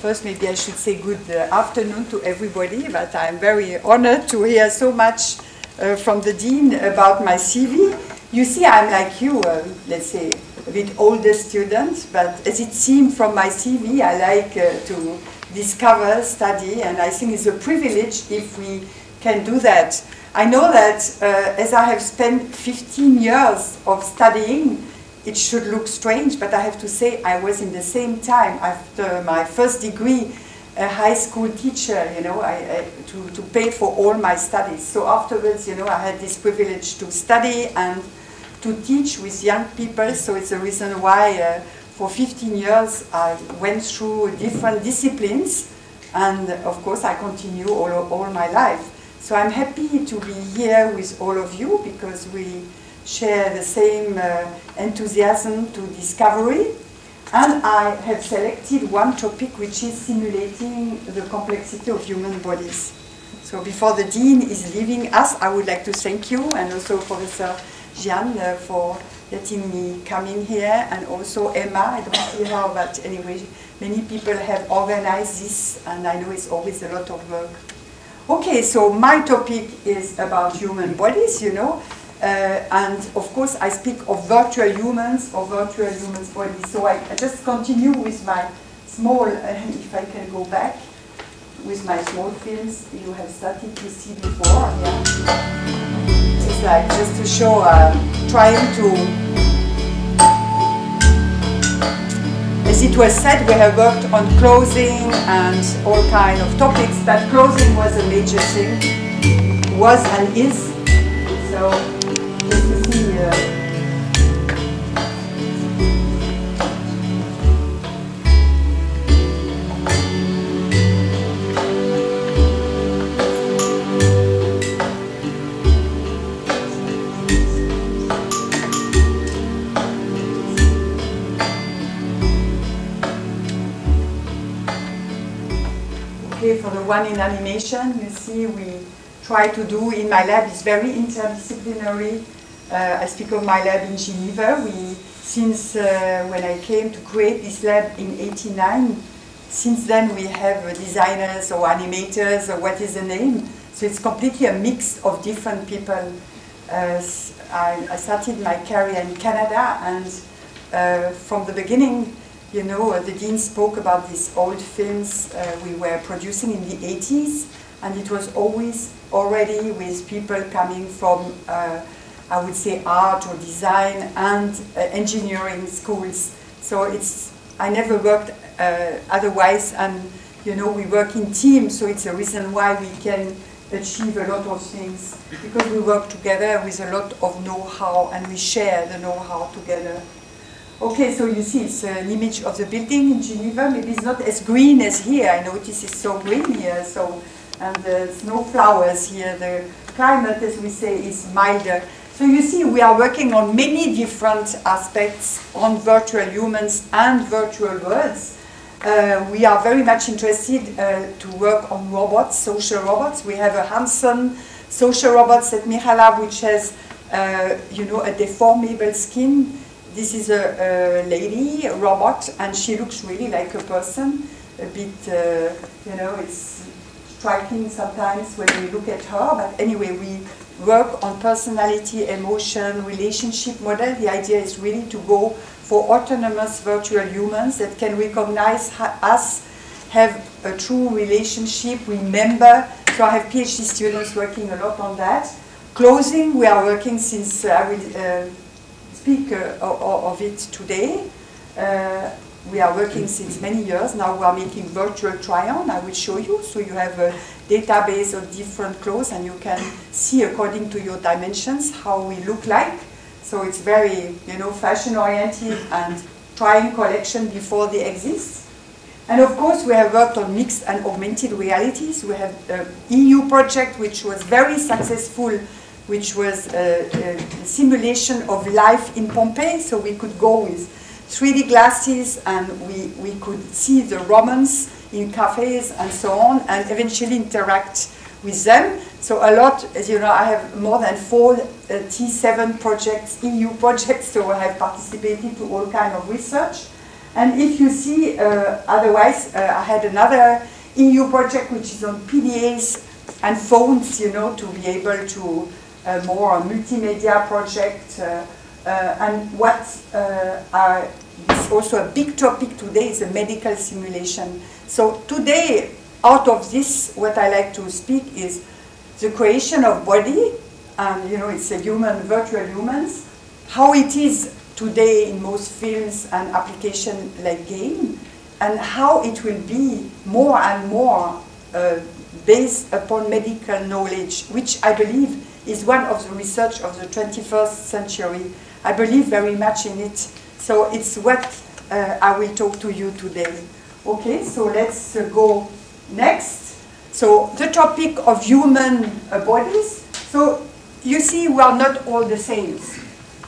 First, maybe I should say good uh, afternoon to everybody, but I'm very honored to hear so much uh, from the Dean about my CV. You see, I'm like you, uh, let's say, a bit older student, but as it seemed from my CV, I like uh, to discover, study, and I think it's a privilege if we can do that. I know that uh, as I have spent 15 years of studying, it should look strange, but I have to say I was in the same time after my first degree a high school teacher, you know, I, I, to, to pay for all my studies. So afterwards, you know, I had this privilege to study and to teach with young people. So it's a reason why uh, for 15 years I went through different disciplines. And of course, I continue all, all my life. So I'm happy to be here with all of you because we share the same uh, enthusiasm to discovery. And I have selected one topic which is simulating the complexity of human bodies. So before the Dean is leaving us, I would like to thank you and also Professor Jian uh, for letting me come in here and also Emma, I don't see her, but anyway, many people have organized this and I know it's always a lot of work. Okay, so my topic is about human bodies, you know, and of course, I speak of virtual humans or virtual humans bodies. So I, I just continue with my small, uh, if I can go back, with my small films you have started to see before. Yeah. It's like just to show, uh, trying to, as it was said, we have worked on clothing and all kind of topics, but clothing was a major thing, was and is. So Okay, for the one in animation, you see we try to do in my lab is very interdisciplinary uh, I speak of my lab in Geneva. We, since uh, when I came to create this lab in 89, since then we have uh, designers or animators or what is the name. So it's completely a mix of different people. Uh, I, I, started my career in Canada and uh, from the beginning, you know, uh, the dean spoke about these old films we were producing in the 80s and it was always already with people coming from I would say art or design and uh, engineering schools. So it's I never worked uh, otherwise, and you know we work in teams, so it's a reason why we can achieve a lot of things because we work together with a lot of know-how and we share the know-how together. Okay, so you see it's an image of the building in Geneva. Maybe it's not as green as here. I notice it's so green here. So and there's no flowers here. The climate, as we say, is milder. So you see, we are working on many different aspects on virtual humans and virtual worlds. Uh, we are very much interested uh, to work on robots, social robots. We have a handsome social robot at Miralab, which has, uh, you know, a deformable skin. This is a, a, lady, a robot, and she looks really like a person. A bit, uh, you know, it's striking sometimes when we look at her. But anyway, we work on personality, emotion, relationship model. The idea is really to go for autonomous virtual humans that can recognize us, have a true relationship, remember. So I have PhD students working a lot on that. Closing, we are working since uh, I will uh, speak uh, of it today. Uh, we are working since many years. Now we are making virtual try-on. I will show you. So you have a database of different clothes and you can see according to your dimensions how we look like. So it's very, you know, fashion-oriented and trying collection before they exist. And of course, we have worked on mixed and augmented realities. We have EU project which was very successful, which was a, a simulation of life in Pompeii. So we could go with 3D glasses and we, we could see the Romans in cafes and so on and eventually interact with them. So a lot, as you know, I have more than four uh, FP7 projects, EU projects, so I have participated to all kind of research. And if you see, uh, otherwise, uh, I had another EU project which is on PDAs and phones, you know, to be able to uh, more multimedia project. Uh, and what uh, are, is also a big topic today is the medical simulation. So today, out of this, what I like to speak is the creation of body, and you know, it's a human, virtual humans, how it is today in most films and application like game, and how it will be more and more uh, based upon medical knowledge, which I believe is one of the research of the 21st century. I believe very much in it. So it's what uh, I will talk to you today. Okay, so let's uh, go next. So the topic of human uh, bodies. So you see we are not all the same.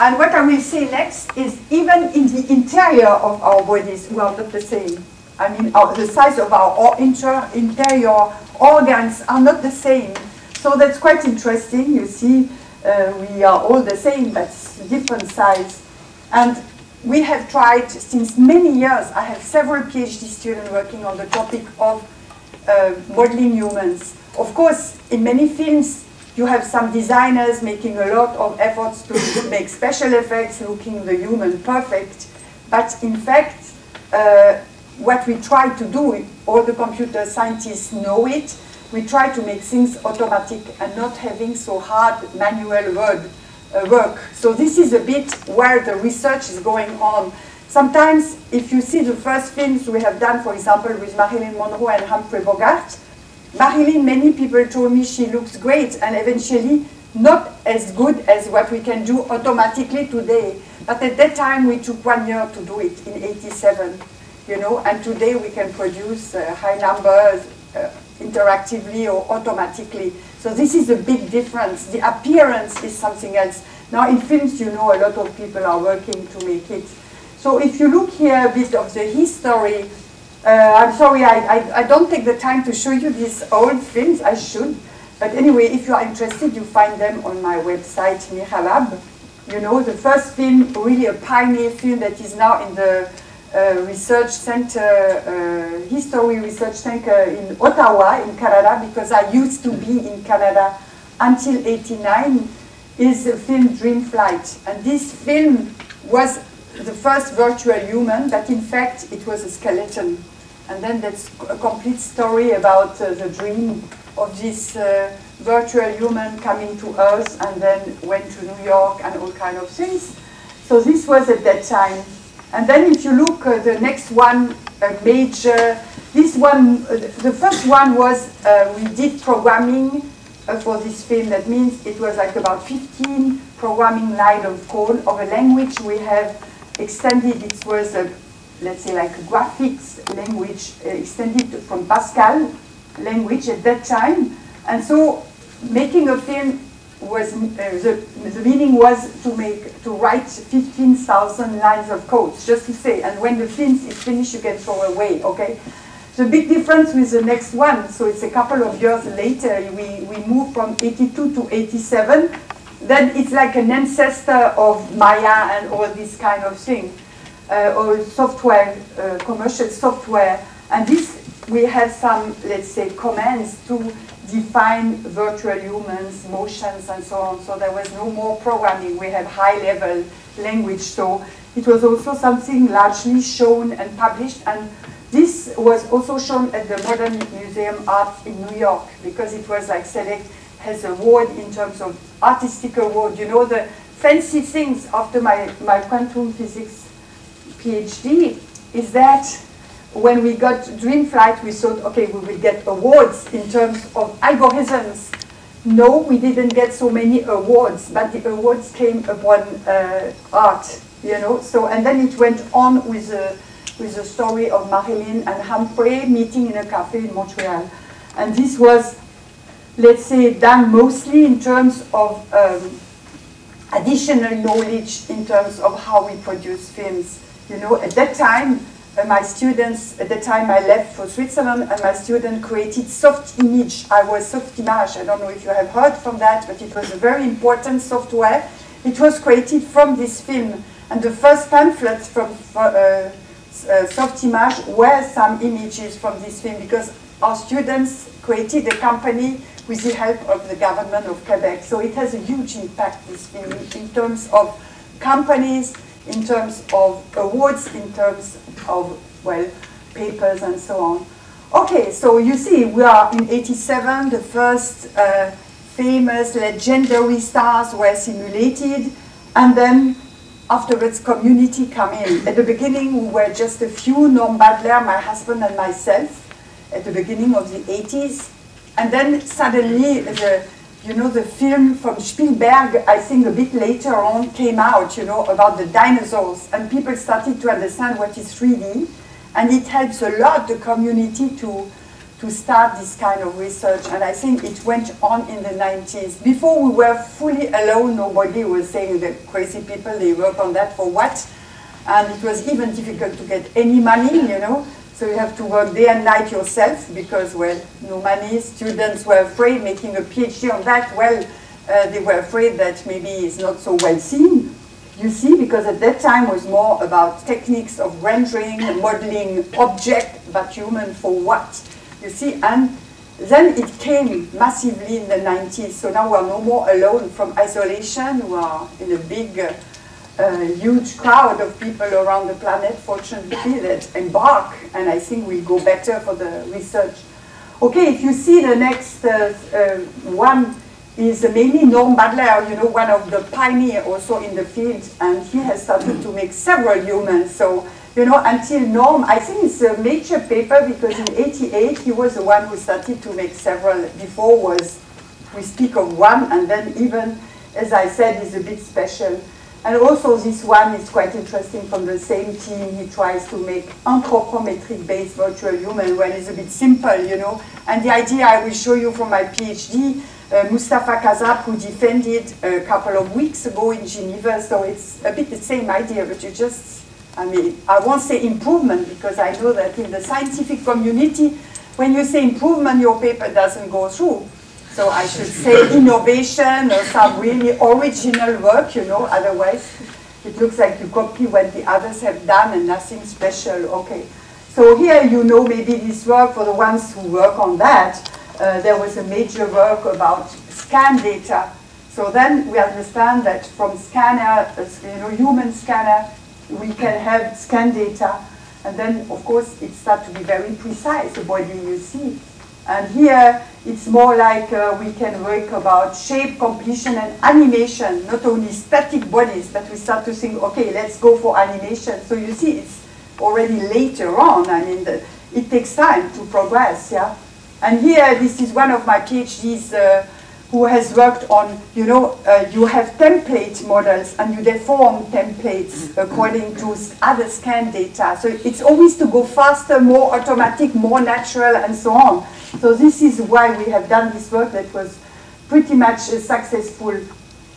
And what I will say next is even in the interior of our bodies, we are not the same. I mean, our, the size of our inter, interior organs are not the same. So that's quite interesting. You see, uh, we are all the same, but different size. And we have tried since many years, I have several PhD students working on the topic of uh, modeling humans. Of course, in many films, you have some designers making a lot of efforts to make special effects, looking the human perfect. But in fact, uh, what we try to do, all the computer scientists know it, we try to make things automatic and not having so hard manual word, uh, work. So this is a bit where the research is going on. Sometimes, if you see the first films we have done, for example, with Marilyn Monroe and Humphrey Bogart, Marilyn, many people told me she looks great and eventually not as good as what we can do automatically today. But at that time, we took one year to do it in 87, you know, and today we can produce uh, high numbers, uh, interactively or automatically. So this is a big difference. The appearance is something else. Now in films, you know, a lot of people are working to make it. So if you look here a bit of the history, uh, I'm sorry, I, I, I, don't take the time to show you these old films, I should. But anyway, if you are interested, you find them on my website, Miralab. You know, the first film, really a pioneer film that is now in the research center, uh, history research center in Ottawa, in Canada, because I used to be in Canada until 89, is the film Dream Flight. And this film was the first virtual human, but in fact it was a skeleton. And then that's a complete story about uh, the dream of this uh, virtual human coming to Earth and then went to New York and all kind of things. So this was at that time. And then if you look, uh, the next one, a major, this one, uh, the first one was uh, we did programming for this film. That means it was like about 15 programming line of code of a language we have extended. It was a, let's say like a graphics language extended from Pascal language at that time. And so making a film was uh, the, the meaning was to make to write 15,000 lines of code, just to say. And when the film is finished, you can throw away. Okay. The big difference with the next one, so it's a couple of years later, we, we move from 82 to 87. Then it's like an ancestor of Maya and all this kind of thing, uh, or software, uh, commercial software. And this, we have some, let's say, commands to define virtual humans, motions, and so on. So there was no more programming. We have high-level language. So it was also something largely shown and published. And this was also shown at the Modern Museum Art in New York because it was like select has award in terms of artistic award. You know, the fancy things after my, my quantum physics PhD is that when we got Dreamflight, we thought, okay, we will get awards in terms of algorithms. No, we didn't get so many awards, but the awards came upon uh, art, you know. So, and then it went on with with the story of Marilyn and Humphrey meeting in a cafe in Montreal. And this was, let's say, done mostly in terms of um, additional knowledge in terms of how we produce films. You know, at that time, my students, at the time I left for Switzerland, and my student created Softimage. I was Softimage. I don't know if you have heard from that, but it was a very important software. It was created from this film. And the first pamphlets from uh, uh, Softimage were some images from this film because our students created a company with the help of the government of Quebec. So it has a huge impact, this film, in terms of companies, in terms of awards, in terms of, well, papers and so on. Okay, so you see, we are in 87, the first uh, famous legendary stars were simulated, and then afterwards community come in. At the beginning, we were just a few, Norm Badler, my husband and myself, at the beginning of the 80s. And then suddenly, the, you know, the film from Spielberg, I think a bit later on, came out, you know, about the dinosaurs. And people started to understand what is 3D. And it helps a lot the community to to start this kind of research. And I think it went on in the 90s. Before we were fully alone, nobody was saying the crazy people, they work on that for what? And it was even difficult to get any money, you know. So you have to work day and night yourself because, well, no money. Students were afraid making a PhD on that. Well, uh, they were afraid that maybe it's not so well seen. You see, because at that time was more about techniques of rendering, modeling object, but human for what? You see, and then it came massively in the 90s. So now we are no more alone from isolation. We are in a big, uh, uh, huge crowd of people around the planet, fortunately, that embark. And I think we'll go better for the research. Okay, if you see the next uh, uh one is mainly Norm Badler, you know, one of the pioneers also in the field. And he has started to make several humans. So you know, until Norm, I think it's a major paper because in 88 he was the one who started to make several, before was, we speak of one, and then even, as I said, is a bit special. And also this one is quite interesting from the same team. He tries to make anthropometric-based virtual human, well, it's a bit simple, you know. And the idea I will show you from my PhD, uh, Mustafa Kasap, who defended a couple of weeks ago in Geneva, so it's a bit the same idea, but you just I mean, I won't say improvement because I know that in the scientific community, when you say improvement, your paper doesn't go through. So I should say innovation or some really original work, you know, otherwise it looks like you copy what the others have done and nothing special. Okay. So here you know maybe this work for the ones who work on that. Uh, there was a major work about scan data. So then we understand that from scanner, uh, you know, human scanner, we can have scan data, and then of course it starts to be very precise, the body you see. And here it's more like uh, we can work about shape completion and animation, not only static bodies, but we start to think, okay, let's go for animation. So you see it's already later on, I mean, the, it takes time to progress, yeah? And here, this is one of my PhDs uh, who has worked on, you know, uh, you have template models and you deform templates according to other scan data. So it's always to go faster, more automatic, more natural, and so on. So this is why we have done this work that was pretty much uh, successful.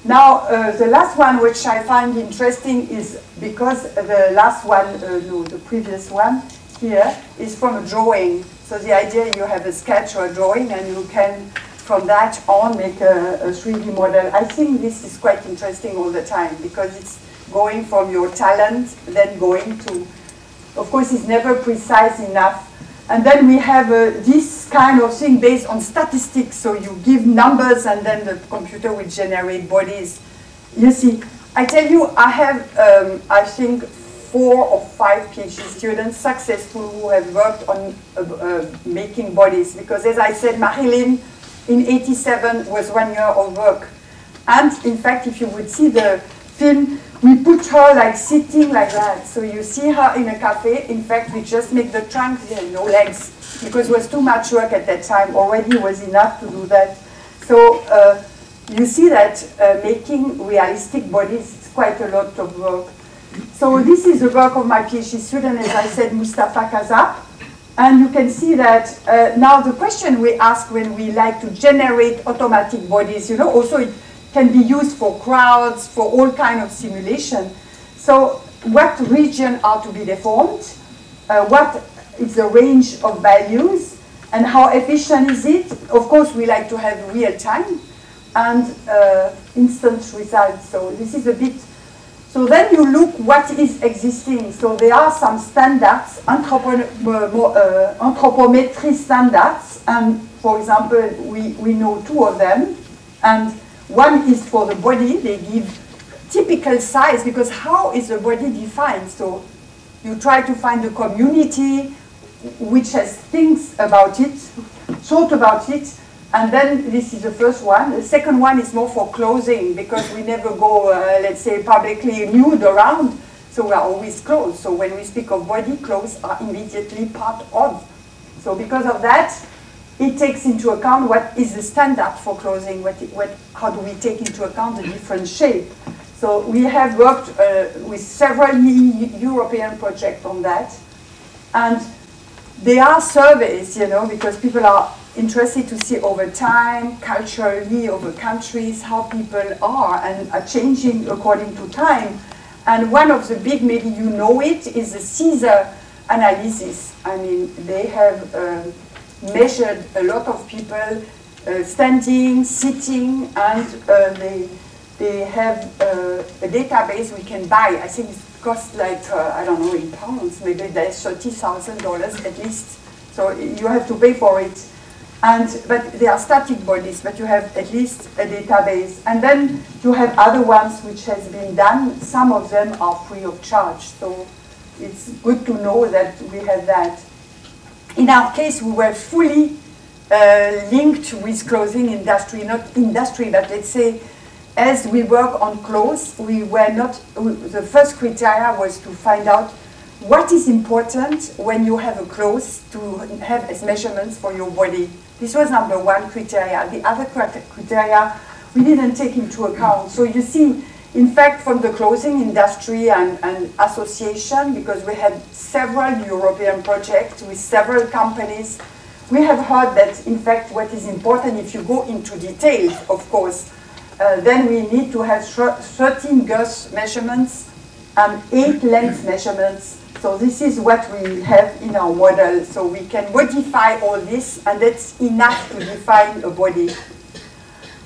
Now, uh, the last one which I find interesting is because the last one, uh, no, the previous one here, is from a drawing. So the idea you have a sketch or a drawing and you can from that on make a, a 3D model. I think this is quite interesting all the time because it's going from your talent, then going to, of course, it's never precise enough. And then we have uh, this kind of thing based on statistics. So you give numbers and then the computer will generate bodies. You see, I tell you, I have, um, I think, four or five PhD students successful who have worked on uh, uh, making bodies. Because as I said, Marilyn in 87 was one year of work. And in fact, if you would see the film, we put her like sitting like that. So you see her in a cafe. In fact, we just make the trunk, yeah, no legs, because it was too much work at that time. Already was enough to do that. So uh, you see that uh, making realistic bodies is quite a lot of work. So this is the work of my PhD student, as I said, Mustafa Kasap. And you can see that uh, now the question we ask when we like to generate automatic bodies, you know, also it can be used for crowds, for all kind of simulation. So what region are to be deformed? Uh, what is the range of values? And how efficient is it? Of course, we like to have real time and uh, instant results. So this is a bit So then you look what is existing. So there are some standards, anthropo uh, anthropometry standards, and for example, we, we know two of them. And one is for the body, they give typical size, because how is the body defined? So you try to find a community which has things about it, thought about it, and then this is the first one. The second one is more for clothing because we never go, uh, let's say, publicly nude around. So we are always clothed. So when we speak of body, clothes are immediately part of. So because of that, it takes into account what is the standard for clothing, what, what, how do we take into account the different shape. So we have worked uh, with several European projects on that. And there are surveys, you know, because people are interested to see over time, culturally, over countries, how people are and are changing according to time. And one of the big, maybe you know it, is the CAESAR analysis. I mean, they have uh, measured a lot of people uh, standing, sitting, and uh, they, they have uh, a database we can buy. I think it costs like, uh, I don't know, in pounds, maybe there's $30,000 at least. So you have to pay for it. And, but they are static bodies, but you have at least a database. And then you have other ones which has been done. Some of them are free of charge. So it's good to know that we have that. In our case, we were fully uh, linked with clothing industry, not industry, but let's say as we work on clothes, we were not, the first criteria was to find out what is important when you have a clothes to have as measurements for your body. This was number one criteria. The other criteria we didn't take into account. So you see, in fact, from the clothing industry and, and association, because we had several European projects with several companies, we have heard that, in fact, what is important, if you go into details, of course, uh, then we need to have 13 girth measurements and 8 length measurements so this is what we have in our model. So we can modify all this, and that's enough to define a body.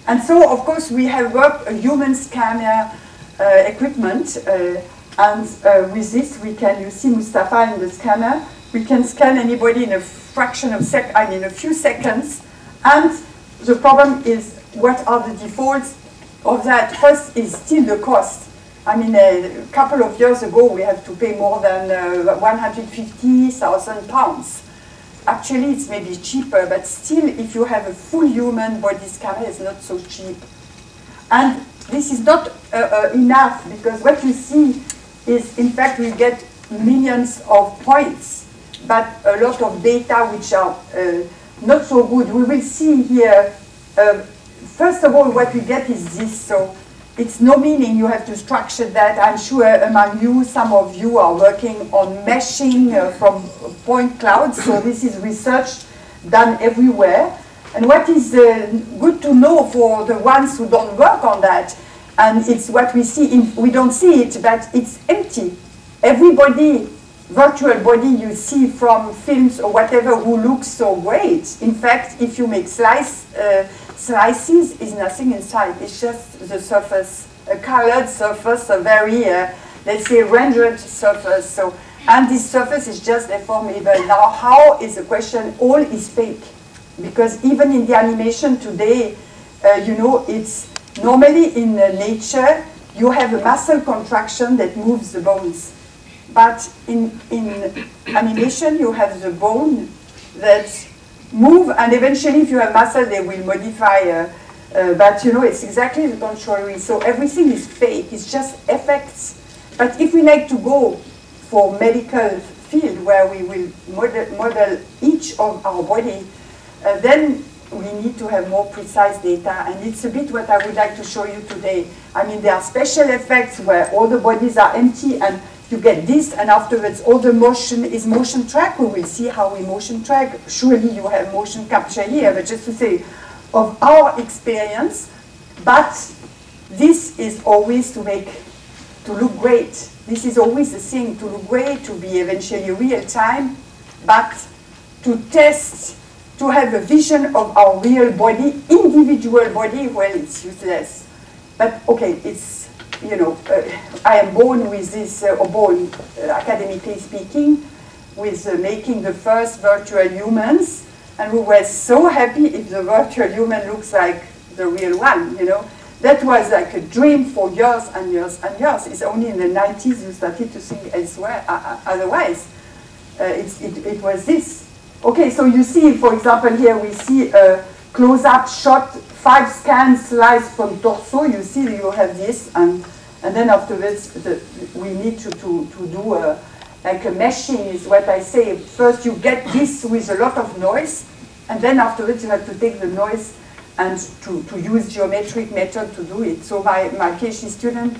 And so, of course, we have worked a human scanner uh, equipment, uh, and uh, with this we can, you see Mustafa in the scanner, we can scan anybody in a fraction of sec, I mean in a few seconds, and the problem is what are the defaults of that? First is still the cost. I mean, a couple of years ago, we had to pay more than uh, 150,000 pounds. Actually, it's maybe cheaper, but still, if you have a full human body scanner, it's not so cheap. And this is not uh, uh, enough, because what you see is, in fact, we get millions of points, but a lot of data which are uh, not so good. We will see here, uh, first of all, what we get is this. So it's no meaning you have to structure that. I'm sure among you, some of you are working on meshing uh, from point clouds, so this is research done everywhere. And what is uh, good to know for the ones who don't work on that, and it's what we see, in, we don't see it, but it's empty. Everybody, virtual body you see from films or whatever who looks so great, in fact, if you make slice, uh, slices is nothing inside. It's just the surface, a colored surface, a very, uh, let's say, rendered surface. So, and this surface is just deformable. Now, how is the question? All is fake. Because even in the animation today, uh, you know, it's normally in uh, nature, you have a muscle contraction that moves the bones. But in, in animation, you have the bone that move, and eventually if you have muscle, they will modify. Uh, uh, but you know, it's exactly the contrary. So everything is fake. It's just effects. But if we like to go for medical field where we will model, model each of our body, uh, then we need to have more precise data. And it's a bit what I would like to show you today. I mean, there are special effects where all the bodies are empty and you get this, and afterwards all the motion is motion track. We will see how we motion track. Surely you have motion capture here, but just to say, of our experience, but this is always to make, to look great. This is always the thing, to look great, to be eventually real time, but to test, to have a vision of our real body, individual body, well, it's useless. But okay, it's you know, uh, I am born with this, uh, or born uh, academically speaking, with uh, making the first virtual humans, and we were so happy if the virtual human looks like the real one, you know. That was like a dream for years and years and years. It's only in the 90s you started to think elsewhere, uh, otherwise. it, it was this. Okay, so you see, for example, here we see close-up shot, five scan sliced from torso. You see you have this, and, and then afterwards the, we need to, to, to do a, like a meshing is what I say. First you get this with a lot of noise, and then afterwards you have to take the noise and to, to use geometric method to do it. So my, my PhD student,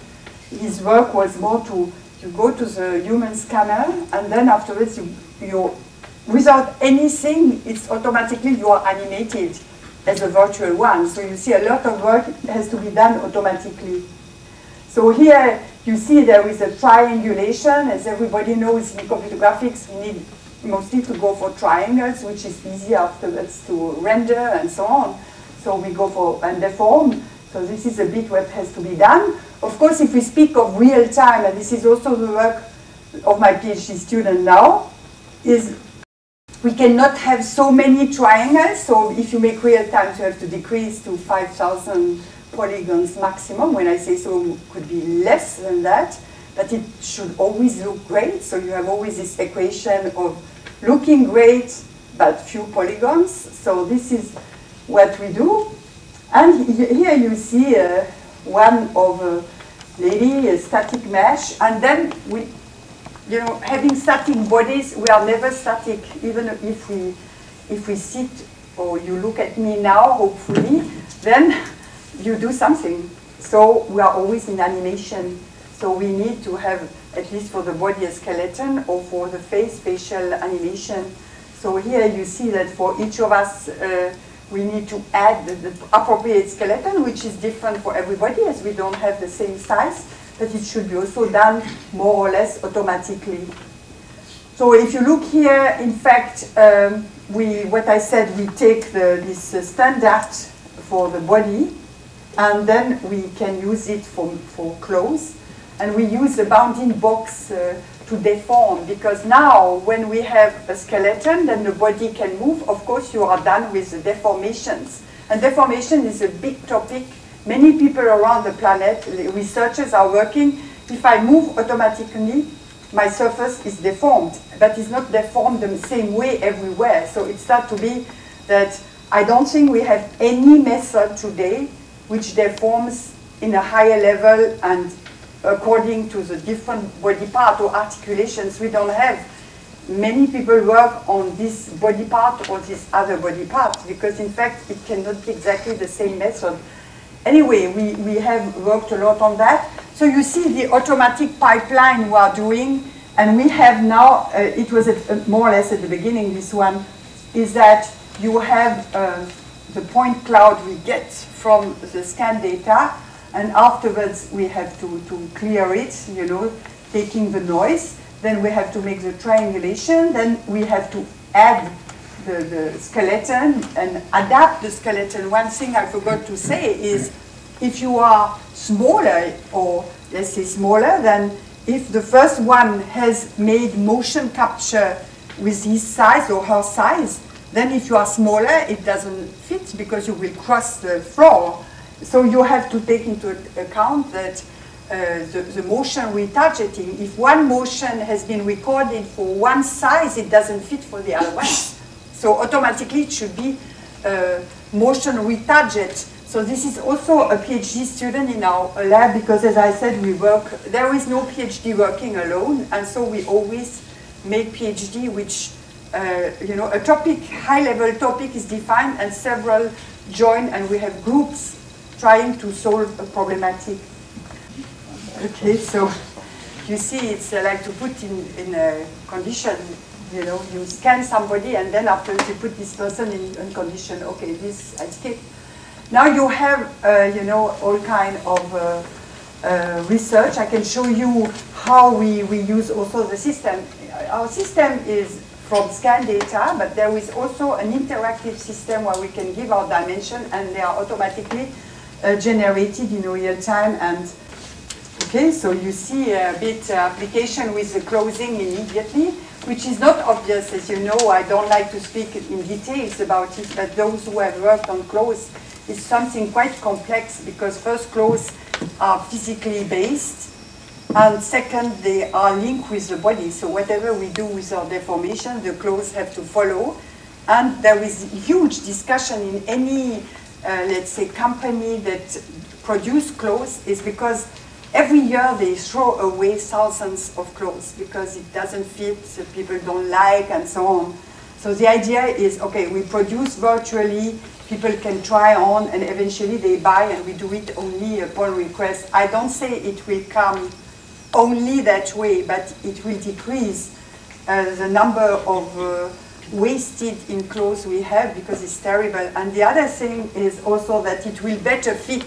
his work was more to you go to the human scanner and then afterwards you, you without anything, it's automatically you are animated as a virtual one. So you see a lot of work has to be done automatically. So here you see there is a triangulation. As everybody knows in computer graphics, we need mostly to go for triangles, which is easy afterwards to render and so on. So we go for and deform. So this is a bit what has to be done. Of course, if we speak of real time, and this is also the work of my PhD student now, is we cannot have so many triangles. So if you make real time, you have to decrease to 5,000 polygons maximum. When I say so, could be less than that. But it should always look great. So you have always this equation of looking great, but few polygons. So this is what we do. And here you see uh, one of a lady, a static mesh, and then we you know, having static bodies, we are never static, even if we, if we sit or you look at me now, hopefully, then you do something. So we are always in animation. So we need to have, at least for the body, a skeleton, or for the face, facial animation. So here you see that for each of us, uh, we need to add the, the appropriate skeleton, which is different for everybody, as we don't have the same size that it should be also done more or less automatically. So if you look here, in fact, um, we, what I said, we take the, this uh, standard for the body, and then we can use it for, for clothes. And we use the bounding box uh, to deform, because now when we have a skeleton, then the body can move. Of course, you are done with the deformations. And deformation is a big topic Many people around the planet, researchers are working. If I move automatically, my surface is deformed, but it's not deformed the same way everywhere. So it starts to be that I don't think we have any method today which deforms in a higher level and according to the different body part or articulations. We don't have many people work on this body part or this other body part because in fact it cannot be exactly the same method anyway, we, we have worked a lot on that. So you see the automatic pipeline we are doing, and we have now, uh, it was at, uh, more or less at the beginning, this one, is that you have uh, the point cloud we get from the scan data, and afterwards we have to, to clear it, you know, taking the noise. Then we have to make the triangulation, then we have to add the, the skeleton and adapt the skeleton. One thing I forgot to say is if you are smaller, or let's say smaller, than if the first one has made motion capture with his size or her size, then if you are smaller, it doesn't fit because you will cross the floor. So you have to take into account that uh, the, the, motion retargeting, if one motion has been recorded for one size, it doesn't fit for the other one. So automatically it should be uh, motion retarget. So this is also a PhD student in our lab because as I said, we work, there is no PhD working alone. And so we always make PhD which, uh, you know, a topic, high level topic is defined and several join and we have groups trying to solve a problematic. Okay, so you see it's uh, like to put in, in a condition you know, you scan somebody and then after you put this person in, condition, okay, this skip. Now you have, uh, you know, all kind of uh, uh, research. I can show you how we, we use also the system. Our system is from scan data, but there is also an interactive system where we can give our dimension and they are automatically uh, generated in real time and Okay, so you see a bit uh, application with the closing immediately, which is not obvious, as you know. I don't like to speak in details about it, but those who have worked on clothes, it's something quite complex because first clothes are physically based, and second, they are linked with the body. So whatever we do with our deformation, the clothes have to follow. And there is huge discussion in any, uh, let's say, company that produce clothes is because every year they throw away thousands of clothes because it doesn't fit, people don't like, and so on. So the idea is, okay, we produce virtually, people can try on, and eventually they buy, and we do it only upon request. I don't say it will come only that way, but it will decrease uh, the number of uh, wasted in clothes we have because it's terrible. And the other thing is also that it will better fit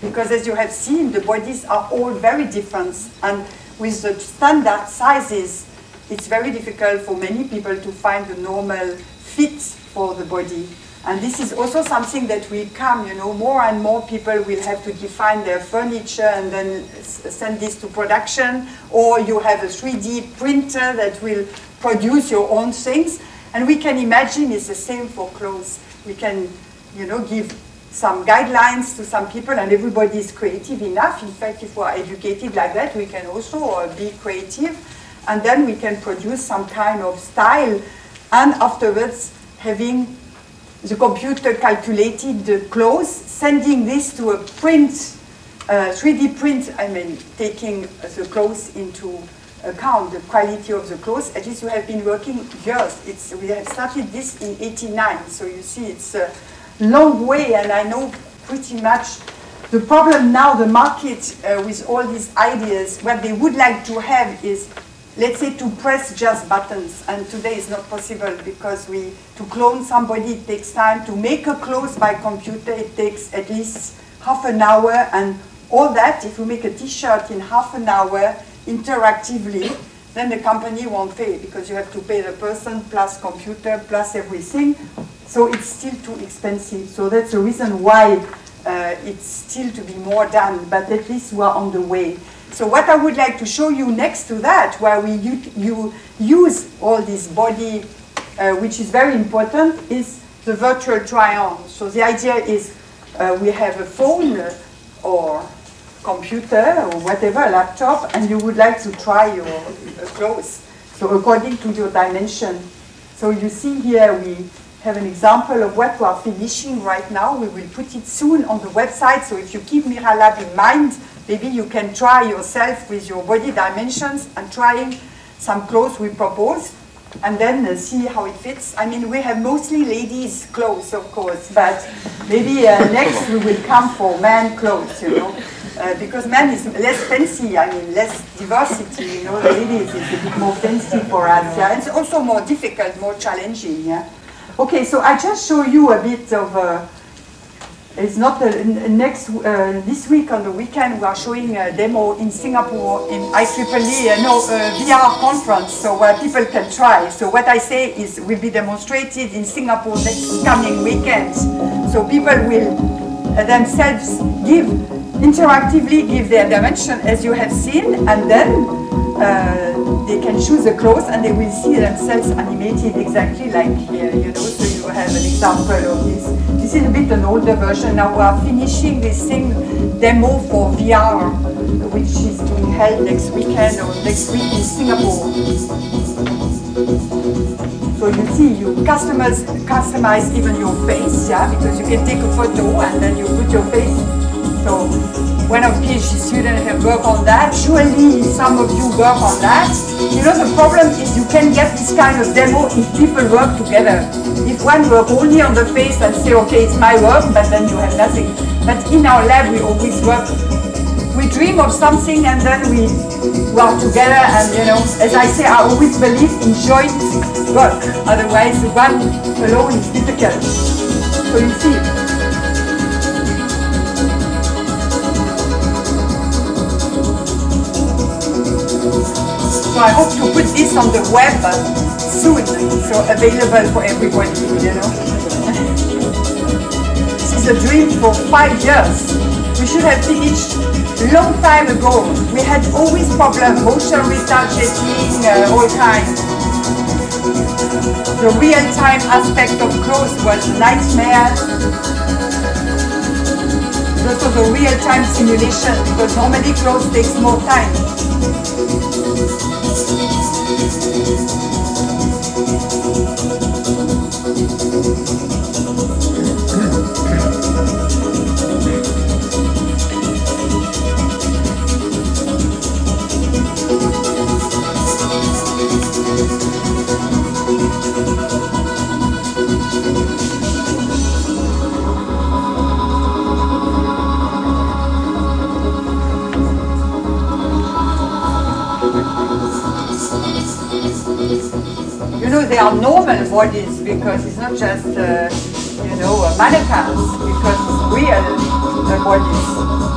because as you have seen, the bodies are all very different. And with the standard sizes, it's very difficult for many people to find the normal fit for the body. And this is also something that will come, you know, more and more people will have to define their furniture and then send this to production, or you have a 3D printer that will produce your own things. And we can imagine it's the same for clothes. We can, you know, give some guidelines to some people and everybody is creative enough. In fact, if we're educated like that, we can also uh, be creative and then we can produce some kind of style and afterwards having the computer calculated the clothes, sending this to a print, uh, 3D print, I mean, taking the clothes into account, the quality of the clothes. At least we have been working years. It's, we have started this in 89, so you see it's a long way, and I know pretty much the problem now, the market uh, with all these ideas, what they would like to have is let's say to press just buttons and today is not possible because we to clone somebody it takes time. To make a clothes by computer it takes at least half an hour and all that if we make a t-shirt in half an hour interactively then the company won't pay because you have to pay the person plus computer plus everything so it's still too expensive so that's the reason why uh, it's still to be more done but at least we're on the way so what I would like to show you next to that, where we you use all this body, uh, which is very important, is the virtual try-on. So the idea is uh, we have a phone or computer or whatever, laptop, and you would like to try your uh, clothes. So according to your dimension. So you see here we have an example of what we are finishing right now. We will put it soon on the website. So if you keep Miralab in mind, Maybe you can try yourself with your body dimensions and trying some clothes we propose and then uh, see how it fits. I mean, we have mostly ladies' clothes, of course, but maybe uh, next we will come for men clothes, you know, uh, because men is less fancy, I mean, less diversity, you know, the ladies is a bit more fancy for us, yeah. It's also more difficult, more challenging, yeah. Okay, so I just show you a bit of uh, it's not the next uh, this week on the weekend we are showing a demo in Singapore in IEEE uh, no uh, VR conference so where people can try. So what I say is will be demonstrated in Singapore next coming weekend. So people will uh, themselves give interactively give their dimension as you have seen and then uh, they can choose the clothes and they will see themselves animated exactly like here you know so you have an example of this this is a bit an older version. Now we are finishing this thing demo for VR, which is being held next weekend or next week in Singapore. So you see, you customers customize even your face, yeah, because you can take a photo and then you put your face. So one of PhD students have worked on that. Surely some of you work on that. You know, the problem is you can get this kind of demo if people work together. If one work only on the face and say, okay, it's my work, but then you have nothing. But in our lab, we always work. We dream of something and then we work together and, you know, as I say, I always believe in joint work. Otherwise, one alone is difficult. So you see, I hope to put this on the web soon, so available for everyone, you know. this is a dream for five years. We should have finished long time ago, we had always problems, motion retargeting, uh, all kinds. The real-time aspect of clothes was nightmare. This was a real-time simulation because normally clothes takes more time. You they are normal bodies because it's not just, uh, you know, mannequins, because it's real bodies.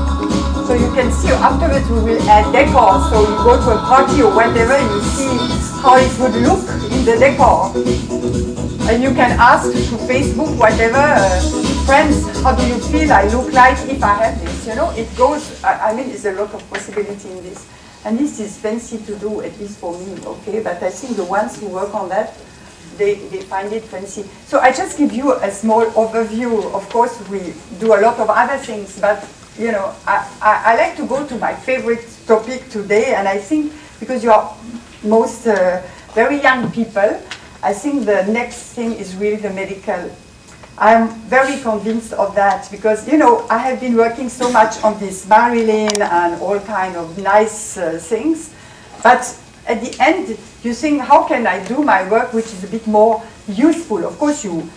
So you can see afterwards we will add decor. So you go to a party or whatever, you see how it would look in the decor. And you can ask to Facebook, whatever, uh, friends, how do you feel I look like if I have this? You know, it goes, I, I mean, there's a lot of possibility in this. And this is fancy to do, at least for me, okay? But I think the ones who work on that, they, they find it fancy. So I just give you a small overview. Of course, we do a lot of other things, but you know, I, I, I like to go to my favorite topic today, and I think because you are most uh, very young people, I think the next thing is really the medical I'm very convinced of that because, you know, I have been working so much on this Marilyn and all kind of nice uh, things. But at the end, you think, how can I do my work which is a bit more useful? Of course, you,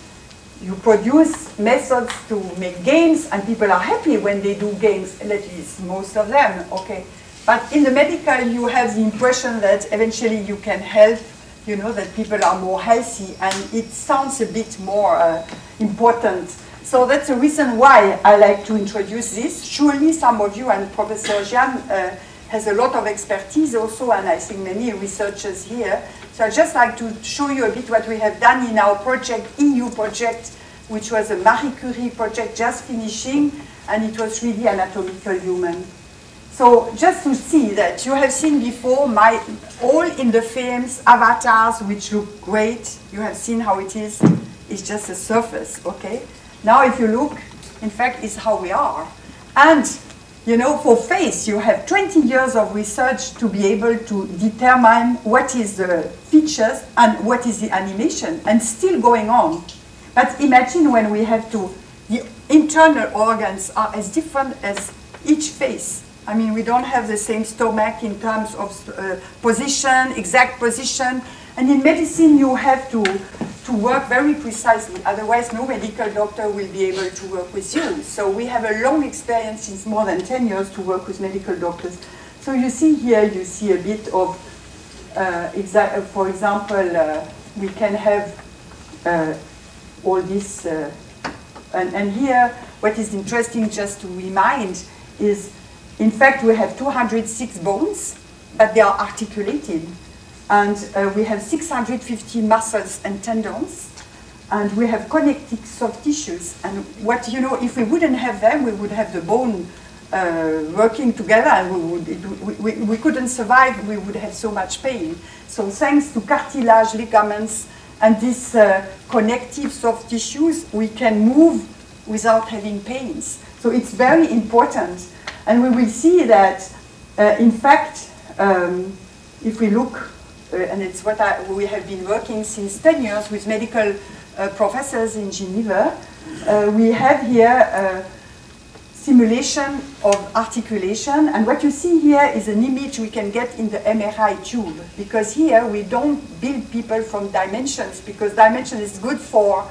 you produce methods to make games and people are happy when they do games, at least most of them, okay. But in the medical, you have the impression that eventually you can help you know, that people are more healthy, and it sounds a bit more uh, important. So that's the reason why I like to introduce this. Surely some of you, and Professor Jian uh, has a lot of expertise also, and I think many researchers here. So I'd just like to show you a bit what we have done in our project, EU project, which was a Marie Curie project just finishing, and it was really anatomical human. So just to see that you have seen before my all in the films avatars which look great. You have seen how it is. It's just a surface, okay? Now if you look, in fact, it's how we are. And you know, for face, you have 20 years of research to be able to determine what is the features and what is the animation, and still going on. But imagine when we have to, the internal organs are as different as each face. I mean, we don't have the same stomach in terms of uh, position, exact position. And in medicine, you have to, to work very precisely. Otherwise, no medical doctor will be able to work with you. So we have a long experience since more than 10 years to work with medical doctors. So you see here, you see a bit of, uh, exa for example, uh, we can have uh, all this. Uh, and, and here, what is interesting just to remind is in fact, we have 206 bones, but they are articulated. And uh, we have 650 muscles and tendons. And we have connected soft tissues. And what, you know, if we wouldn't have them, we would have the bone uh, working together and we, would, we, we, couldn't survive, we would have so much pain. So thanks to cartilage, ligaments, and these uh, connective soft tissues, we can move without having pains. So it's very important and we will see that, uh, in fact, um, if we look, and it's what I, we have been working since 10 years with medical uh, professors in Geneva, uh, we have here a simulation of articulation. And what you see here is an image we can get in the MRI tube, because here we don't build people from dimensions, because dimension is good for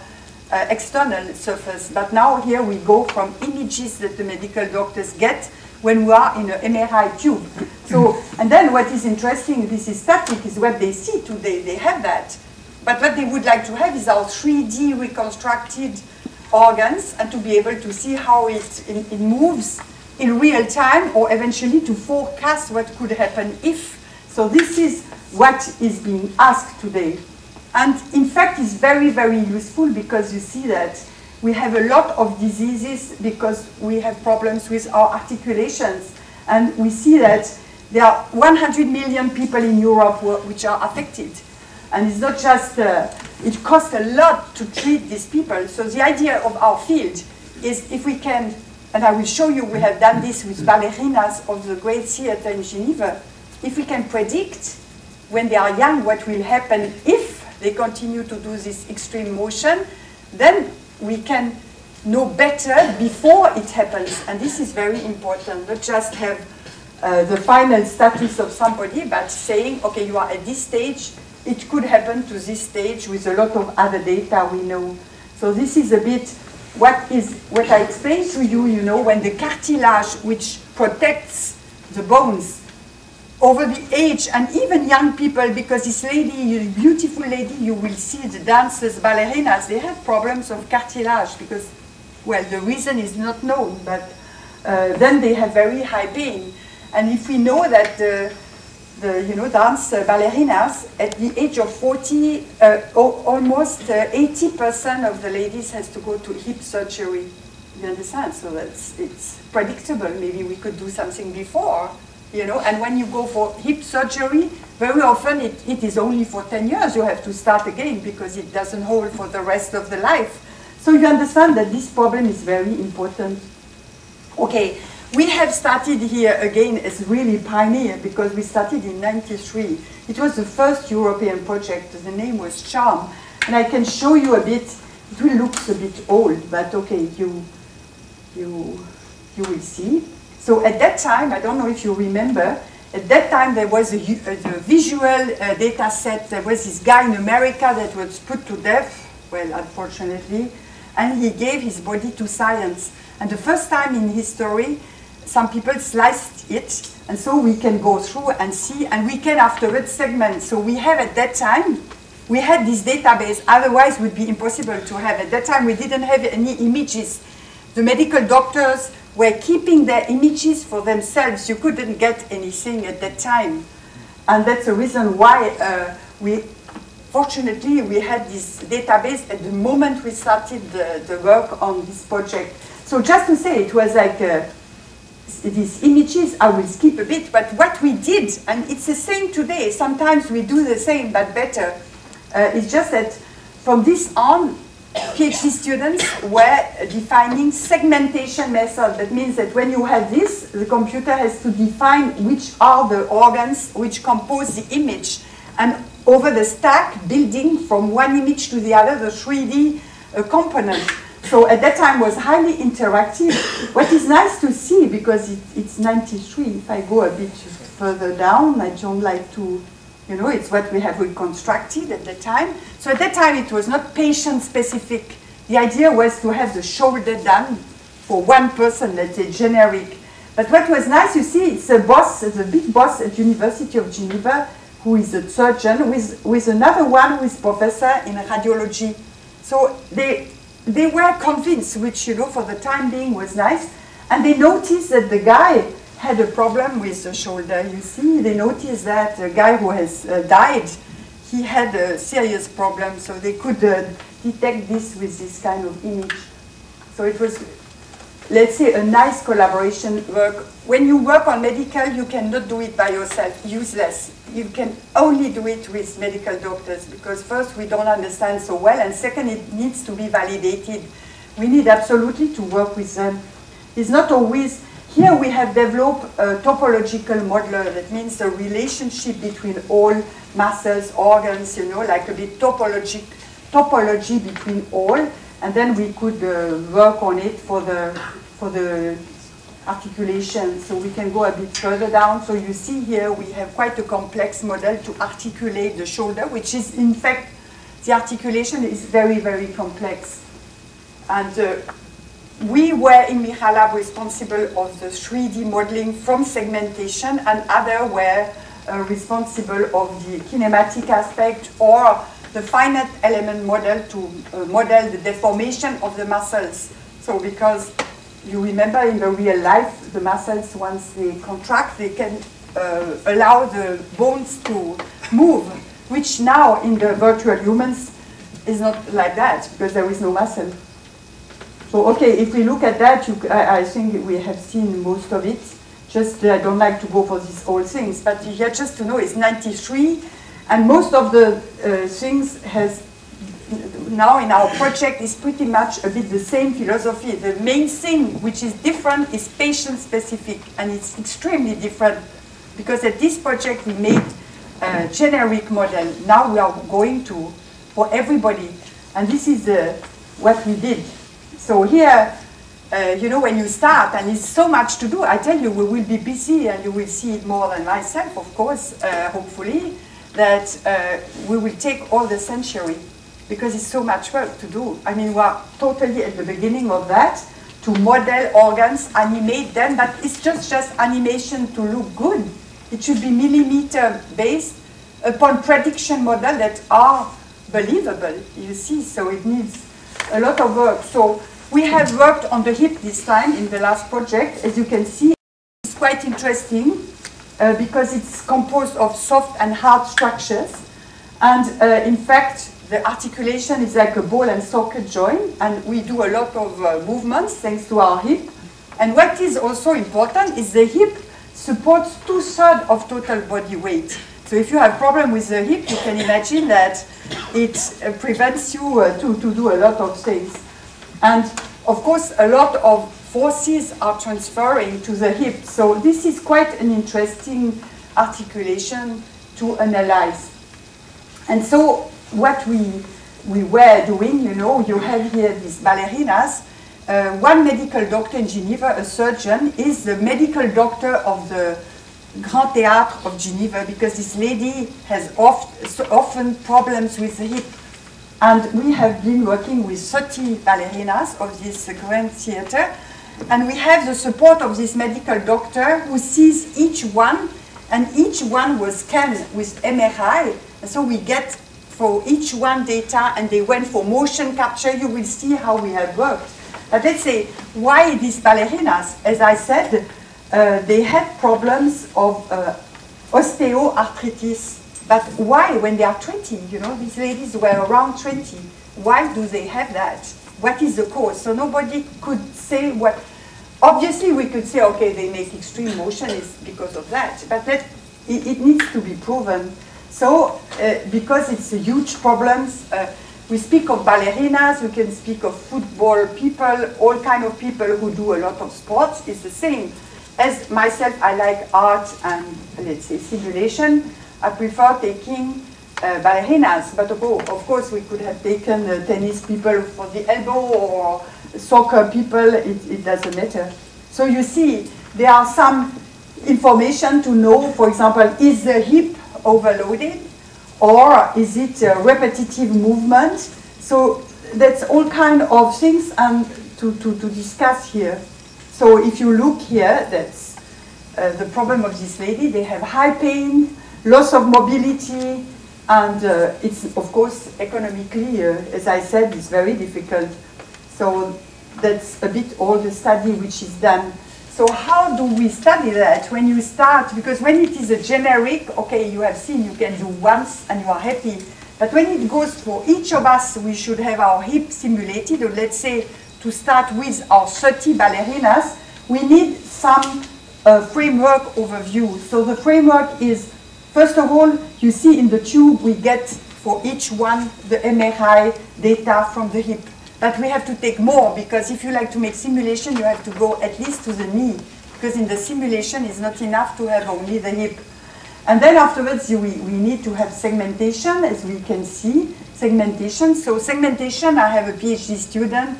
uh, external surface. But now here we go from images that the medical doctors get when we are in an MRI tube. So, and then what is interesting, this is static, is what they see today. They have that. But what they would like to have is our 3D reconstructed organs and to be able to see how it, it, it moves in real time or eventually to forecast what could happen if. So this is what is being asked today. And in fact, it's very, very useful because you see that we have a lot of diseases because we have problems with our articulations. And we see that there are 100 million people in Europe which are affected. And it's not just, uh, it costs a lot to treat these people. So the idea of our field is if we can, and I will show you, we have done this with ballerinas of the Great Theatre in Geneva, if we can predict when they are young what will happen if they continue to do this extreme motion, then we can know better before it happens. And this is very important, not just have uh, the final status of somebody, but saying, okay, you are at this stage, it could happen to this stage with a lot of other data we know. So this is a bit what is what I explained to you, you know, when the cartilage which protects the bones over the age and even young people, because this lady, beautiful lady, you will see the dancers, ballerinas, they have problems of cartilage because, well, the reason is not known, but uh, then they have very high pain. And if we know that the, the you know, dance ballerinas, at the age of 40, uh, almost 80% uh, of the ladies has to go to hip surgery. You understand? So that's, it's predictable. Maybe we could do something before you know, and when you go for hip surgery, very often it, it is only for 10 years you have to start again because it doesn't hold for the rest of the life. So you understand that this problem is very important. Okay, we have started here again as really pioneer because we started in 93. It was the first European project, the name was CHARM. And I can show you a bit, it will look a bit old, but okay, you, you, you will see. So at that time, I don't know if you remember, at that time there was a, a, visual uh, data set. There was this guy in America that was put to death, well, unfortunately, and he gave his body to science. And the first time in history, some people sliced it, and so we can go through and see, and we can afterwards segment. So we have at that time, we had this database, otherwise would be impossible to have. At that time, we didn't have any images. The medical doctors were keeping their images for themselves. You couldn't get anything at that time. And that's the reason why uh, we, fortunately, we had this database at the moment we started the, the work on this project. So just to say, it was like uh, these images, I will skip a bit, but what we did, and it's the same today, sometimes we do the same but better, uh, it's just that from this on, PhD students were defining segmentation method. That means that when you have this, the computer has to define which are the organs which compose the image. And over the stack, building from one image to the other, the 3D uh, component. So at that time was highly interactive. what is nice to see, because it, it's 93, if I go a bit further down, I don't like to you know, it's what we have reconstructed at the time. So at that time, it was not patient-specific. The idea was to have the shoulder done for one person, let's say generic. But what was nice, you see, it's a boss, the big boss at University of Geneva, who is a surgeon, with, with another one who is professor in radiology. So they, they were convinced, which, you know, for the time being was nice. And they noticed that the guy had a problem with the shoulder. You see, they noticed that a guy who has uh, died, he had a serious problem, so they could uh, detect this with this kind of image. So it was, let's say, a nice collaboration work. When you work on medical, you cannot do it by yourself, useless. You can only do it with medical doctors because first, we don't understand so well, and second, it needs to be validated. We need absolutely to work with them. It's not always here we have developed a topological modeler. That means the relationship between all muscles, organs, you know, like a bit topology, topology between all. And then we could uh, work on it for the, for the articulation. So we can go a bit further down. So you see here we have quite a complex model to articulate the shoulder, which is in fact, the articulation is very, very complex. And uh, we were in Lab responsible of the 3D modeling from segmentation and other were uh, responsible of the kinematic aspect or the finite element model to uh, model the deformation of the muscles. So because you remember in the real life, the muscles, once they contract, they can uh, allow the bones to move, which now in the virtual humans is not like that because there is no muscle. So, okay, if we look at that, you, I, I, think we have seen most of it. just I don't like to go for these old things, but here just to know it's 93, and most of the uh, things has now in our project is pretty much a bit the same philosophy. The main thing which is different is patient specific, and it's extremely different because at this project we made a generic model. Now we are going to for everybody, and this is uh, what we did. So here, uh, you know, when you start, and it's so much to do, I tell you, we will be busy, and you will see it more than myself, of course, uh, hopefully, that uh, we will take all the century because it's so much work to do. I mean, we are totally at the beginning of that, to model organs, animate them, but it's just, just animation to look good. It should be millimeter based upon prediction model that are believable, you see, so it needs a lot of work. So we have worked on the hip this time in the last project, as you can see. It's quite interesting uh, because it's composed of soft and hard structures. And uh, in fact, the articulation is like a ball and socket joint, and we do a lot of uh, movements thanks to our hip. And what is also important is the hip supports two-thirds of total body weight. So if you have problem with the hip, you can imagine that it uh, prevents you uh, to, to do a lot of things. And of course, a lot of forces are transferring to the hip. So this is quite an interesting articulation to analyze. And so what we, we were doing, you know, you have here these ballerinas. Uh, one medical doctor in Geneva, a surgeon, is the medical doctor of the Grand Théâtre of Geneva because this lady has oft, so often problems with the hip. And we have been working with 30 ballerinas of this Grand Theatre. And we have the support of this medical doctor who sees each one, and each one was scanned with MRI. So we get for each one data and they went for motion capture, you will see how we have worked. But let's say, why these ballerinas? As I said, uh, they had problems of uh, osteoarthritis. But why when they are 20? You know, these ladies were around 20. Why do they have that? What is the cause? So nobody could say what. Obviously, we could say, okay, they make extreme motion is because of that. But that, it, it needs to be proven. So, uh, because it's a huge problem, uh, we speak of ballerinas, we can speak of football people, all kind of people who do a lot of sports. It's the same. As myself, I like art and, let's say, simulation. I prefer taking uh, ballerinas, but of course we could have taken uh, tennis people for the elbow or soccer people, it, it doesn't matter. So you see, there are some information to know, for example, is the hip overloaded or is it repetitive movement? So that's all kind of things and to, to, to discuss here. So if you look here, that's uh, the problem of this lady. They have high pain, loss of mobility, and uh, it's, of course, economically, uh, as I said, it's very difficult. So that's a bit all the study which is done so how do we study that when you start? Because when it is a generic, okay, you have seen you can do once and you are happy. But when it goes for each of us, we should have our hip simulated, or let's say to start with our 30 ballerinas, we need some uh, framework overview. So the framework is, first of all, you see in the tube we get for each one the MRI data from the hip. But we have to take more because if you like to make simulation, you have to go at least to the knee because in the simulation it's not enough to have only the hip. And then afterwards, we, we need to have segmentation, as we can see, segmentation. So segmentation, I have a PhD student,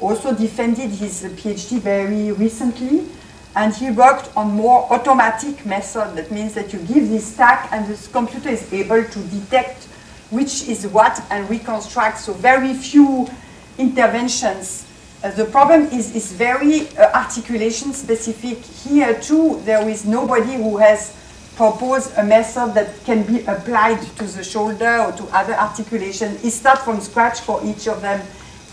also defended his PhD very recently, and he worked on more automatic method. That means that you give this stack and this computer is able to detect which is what and reconstruct. So very few interventions. Uh, the problem is, is very uh, articulation specific. Here too, there is nobody who has proposed a method that can be applied to the shoulder or to other articulation. It starts from scratch for each of them.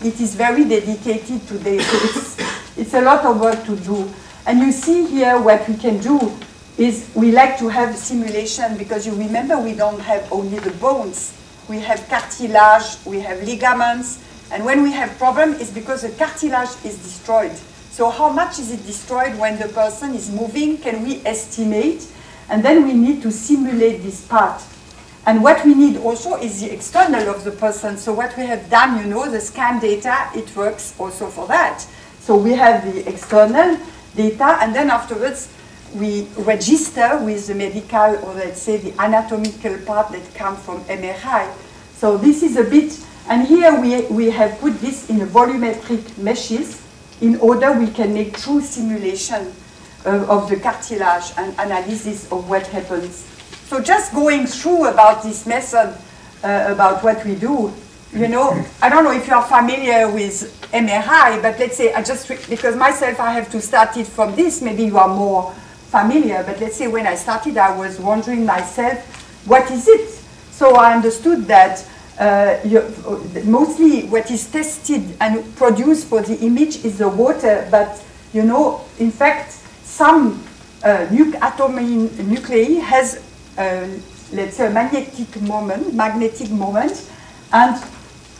It is very dedicated today, so it's, it's a lot of work to do. And you see here what we can do is we like to have simulation because you remember we don't have only the bones. We have cartilage, we have ligaments, and when we have problem, it's because the cartilage is destroyed. So how much is it destroyed when the person is moving? Can we estimate? And then we need to simulate this part. And what we need also is the external of the person. So what we have done, you know, the scan data, it works also for that. So we have the external data, and then afterwards we register with the medical or let's say the anatomical part that come from MRI. So this is a bit, and here we, we have put this in volumetric meshes in order we can make true simulation uh, of the cartilage and analysis of what happens. So just going through about this method, uh, about what we do, you know, I don't know if you are familiar with MRI, but let's say I just, because myself I have to start it from this, maybe you are more familiar, but let's say when I started I was wondering myself, what is it? So I understood that uh, you, mostly what is tested and produced for the image is the water, but you know, in fact, some uh, atomic nuclei has, uh, let's say, a magnetic moment, magnetic moment, and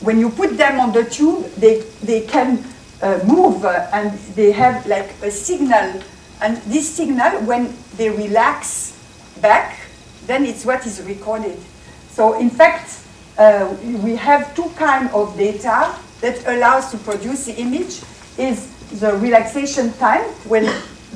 when you put them on the tube, they, they can uh, move uh, and they have like a signal. And this signal, when they relax back, then it's what is recorded. So in fact, uh, we have two kind of data that allows to produce the image is the relaxation time when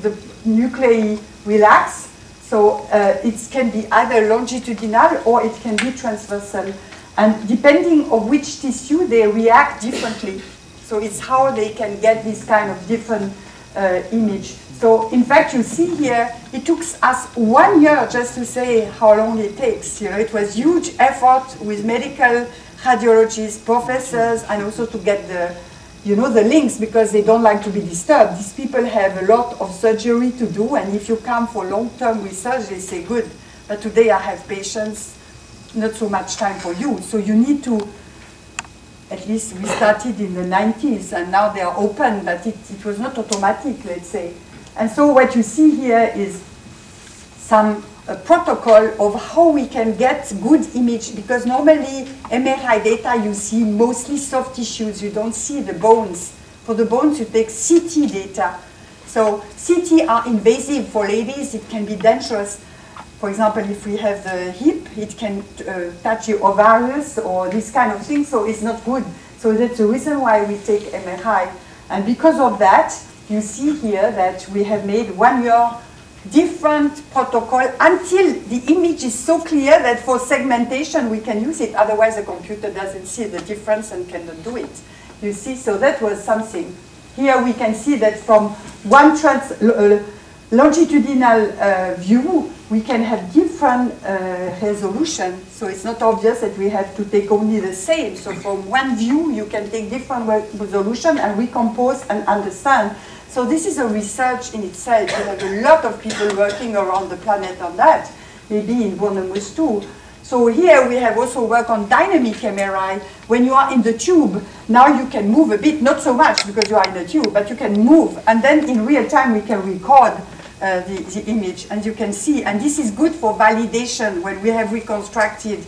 the nuclei relax. So uh, it can be either longitudinal or it can be transversal. And depending on which tissue, they react differently. So it's how they can get this kind of different uh, image. So in fact, you see here, it took us one year just to say how long it takes. You know, it was huge effort with medical radiologists, professors, and also to get the, you know, the links because they don't like to be disturbed. These people have a lot of surgery to do, and if you come for long-term research, they say good. But today I have patients not so much time for you. So you need to, at least we started in the 90s and now they are open, but it, it was not automatic, let's say. And so what you see here is some protocol of how we can get good image because normally MRI data you see mostly soft tissues, you don't see the bones. For the bones you take CT data. So CT are invasive for ladies, it can be dangerous. For example, if we have the hip, it can uh, touch your ovaries or this kind of thing, so it's not good. So that's the reason why we take MRI. And because of that, you see here that we have made one year different protocol until the image is so clear that for segmentation we can use it, otherwise the computer doesn't see the difference and cannot do it. You see, so that was something. Here we can see that from one trans uh, longitudinal uh, view, we can have different uh, resolution. So it's not obvious that we have to take only the same. So from one view, you can take different resolution and recompose and understand. So this is a research in itself. We have a lot of people working around the planet on that, maybe in Bournemouth too. So here we have also work on dynamic MRI. When you are in the tube, now you can move a bit, not so much because you are in the tube, but you can move. And then in real time we can record uh, the, the image. And you can see, and this is good for validation when we have reconstructed.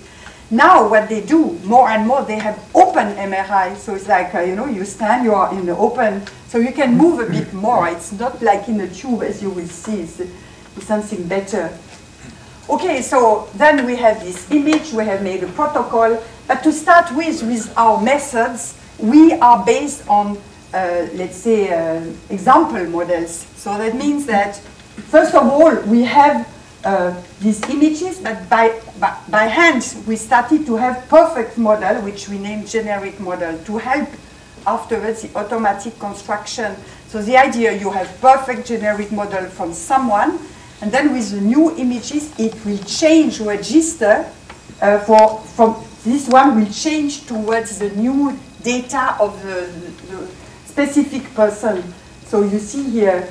Now what they do, more and more, they have open MRI. So it's like, uh, you know, you stand, you are in the open, so you can move a bit more. It's not like in a tube as you will see, it's, it's something better. Okay, so then we have this image, we have made a protocol, but to start with, with our methods, we are based on, uh, let's say, uh, example models. So that means that First of all, we have uh, these images, but by, by, by, hand we started to have perfect model, which we named generic model, to help afterwards the automatic construction. So the idea you have perfect generic model from someone, and then with the new images, it will change register uh, for, from this one will change towards the new data of the, the specific person. So you see here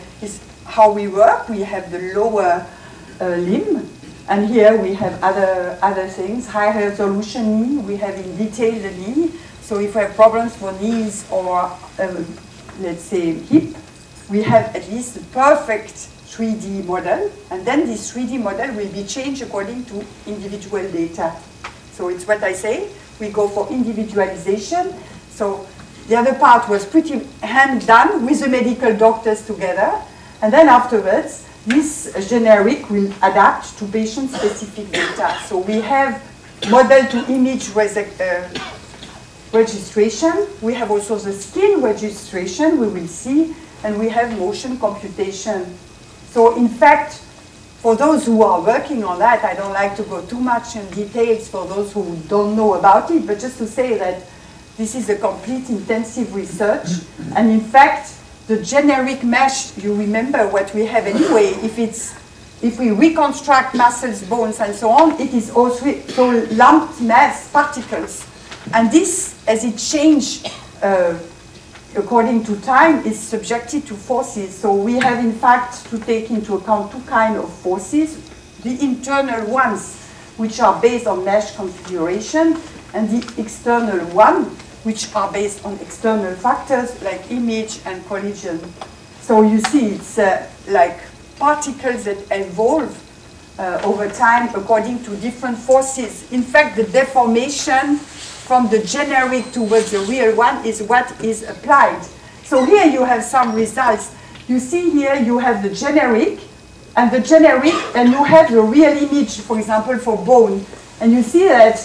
how we work. We have the lower uh, limb, and here we have other, other things. High resolution knee, we have in detail the knee. So if we have problems for knees or, um, let's say, hip, we have at least the perfect 3D model, and then this 3D model will be changed according to individual data. So it's what I say, we go for individualization. So The other part was pretty hand done with the medical doctors together. And then afterwards, this generic will adapt to patient-specific data. So we have model-to-image uh, registration. We have also the skin registration, we will see, and we have motion computation. So in fact, for those who are working on that, I don't like to go too much in details for those who don't know about it, but just to say that this is a complete intensive research. And in fact, the generic mesh, you remember what we have anyway, if it's if we reconstruct muscles, bones, and so on, it is also so lumped mass particles. And this, as it changes uh, according to time, is subjected to forces. So we have, in fact, to take into account two kinds of forces. The internal ones, which are based on mesh configuration, and the external one, which are based on external factors like image and collision. So you see, it's uh, like particles that evolve uh, over time according to different forces. In fact, the deformation from the generic towards the real one is what is applied. So here you have some results. You see here you have the generic, and the generic, and you have the real image, for example, for bone. And you see that